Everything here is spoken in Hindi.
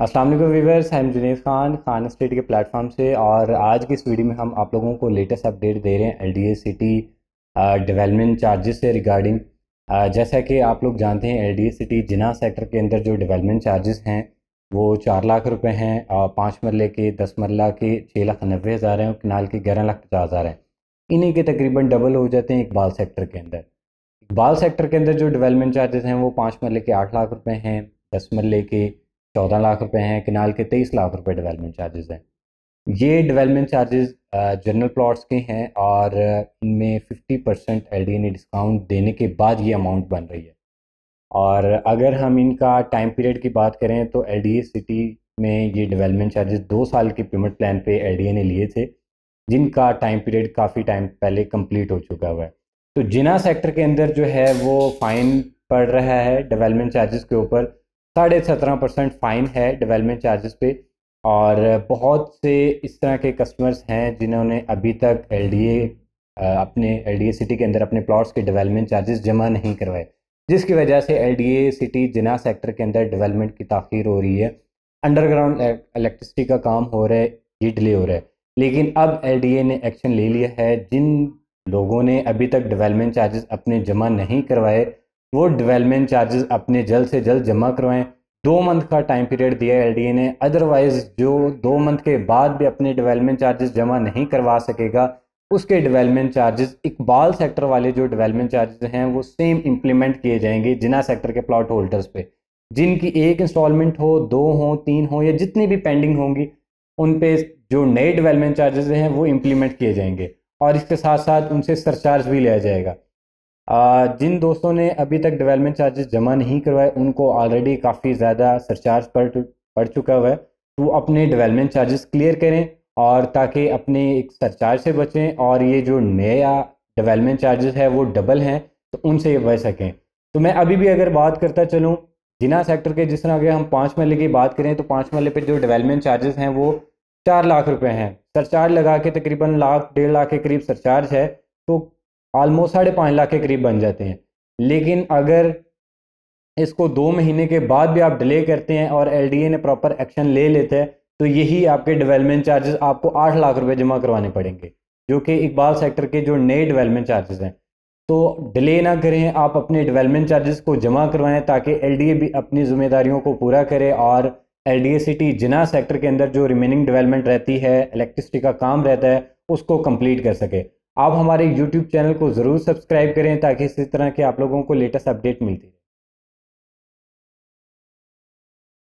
अस्सलाम वालेकुम viewers I am Junaid Khan Khan state के प्लेटफॉर्म से और आज की इस वीडियो में हम आप लोगों को लेटेस्ट अपडेट दे रहे हैं L D A city development charges से रिगार्डिंग जैसा कि आप लोग जानते हैं L D A city Jinnah sector के अंदर जो डेवलपमेंट चार्जेस हैं, वो चार लाख रुपए हैं पाँच मरले के, दस मरला के छः लाख नब्बे हज़ार हैं और किनाल के ग्यारह लाख पचास हज़ार हैं। इन्हीं के तकरीबन डबल हो जाते हैं इकबाल सेक्टर के अंदर। इकबाल सेक्टर के अंदर जो डेवलपमेंट चार्जेस हैं, वो पाँच मरले के आठ लाख रुपये हैं, दस मरले के चौदह लाख रुपए हैं, किनाल के तेईस लाख रुपए डेवलपमेंट चार्जेस हैं। ये डेवलपमेंट चार्जेस जनरल प्लॉट्स के हैं और इनमें फिफ्टी परसेंट एल ने डिस्काउंट देने के बाद ये अमाउंट बन रही है। और अगर हम इनका टाइम पीरियड की बात करें तो एल सिटी में ये डेवलपमेंट चार्जेस दो साल के पेमेंट प्लान पे एल ने लिए थे, जिनका टाइम पीरियड काफ़ी टाइम पहले कंप्लीट हो चुका हुआ है। तो जिना सेक्टर के अंदर जो है वो फाइन पड़ रहा है डेवलपमेंट चार्जेस के ऊपर। साढ़े सत्रह परसेंट फ़ाइन है डेवलपमेंट चार्जेस पे और बहुत से इस तरह के कस्टमर्स हैं जिन्होंने अभी तक LDA अपने LDA सिटी के अंदर अपने प्लॉट्स के डेवलपमेंट चार्जेस जमा नहीं करवाए। जिसकी वजह से LDA सिटी जिना सेक्टर के अंदर डेवलपमेंट की ताखीर हो रही है। अंडरग्राउंड इलेक्ट्रिसिटी का काम हो रहा है ये डिले हो रहा है। लेकिन अब LDA ने एक्शन ले लिया है। जिन लोगों ने अभी तक डेवलपमेंट चार्जेस अपने जमा नहीं करवाए वो डेवलपमेंट चार्जेस अपने जल्द से जल्द जमा करवाएँ। दो मंथ का टाइम पीरियड दिया है एल ने। अदरवाइज़ जो दो मंथ के बाद भी अपने डेवलपमेंट चार्जेस जमा नहीं करवा सकेगा, उसके डेवलपमेंट चार्जेस इकबाल सेक्टर वाले जो डेवलपमेंट चार्जेस हैं, वो सेम इम्प्लीमेंट किए जाएँगे जिना सेक्टर के प्लॉट होल्डर्स पे। जिनकी एक इंस्टॉलमेंट हो, दो हो, तीन हो, या जितनी भी पेंडिंग होंगी, उन पे जो नए डेवलपमेंट चार्जेस हैं, वो इम्प्लीमेंट किए जाएँगे। और इसके साथ साथ उनसे सरचार्ज भी लिया जाएगा। जिन दोस्तों ने अभी तक डेवलपमेंट चार्जेस जमा नहीं करवाए, उनको ऑलरेडी काफ़ी ज़्यादा सरचार्ज पड़ पड़ चुका हुआ है। तो अपने डेवलपमेंट चार्जेस क्लियर करें और ताकि अपने एक सरचार्ज से बचें और ये जो नया डेवलपमेंट चार्जेस है, वो डबल हैं तो उनसे बच सकें। तो मैं अभी भी अगर बात करता चलूँ जिना सेक्टर के जिस तरह अगर हम पाँच मरले की बात करें तो पाँच मरले पे जो डेवलपमेंट चार्जेस हैं, वो चार लाख रुपए हैं। सरचार्ज लगा के तकरीबन लाख, डेढ़ लाख के करीब सरचार्ज है। तो ऑलमोस्ट साढ़े पाँच लाख के करीब बन जाते हैं। लेकिन अगर इसको दो महीने के बाद भी आप डिले करते हैं और एलडीए ने प्रॉपर एक्शन ले लेते हैं तो यही आपके डेवलपमेंट चार्जेस आपको आठ लाख रुपए जमा करवाने पड़ेंगे, जो कि इकबाल सेक्टर के जो नए डेवलपमेंट चार्जेस हैं। तो डिले ना करें, आप अपने डेवलपमेंट चार्जेस को जमा करवाएँ ताकि एलडीए भी अपनी जिम्मेदारियों को पूरा करे और एलडीए सिटी जिना सेक्टर के अंदर जो रिमेनिंग डेवलपमेंट रहती है इलेक्ट्रिसिटी का काम रहता है, उसको कंप्लीट कर सके। आप हमारे यूट्यूब चैनल को ज़रूर सब्सक्राइब करें ताकि इसी तरह के आप लोगों को लेटेस्ट अपडेट मिलती है